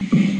Bye.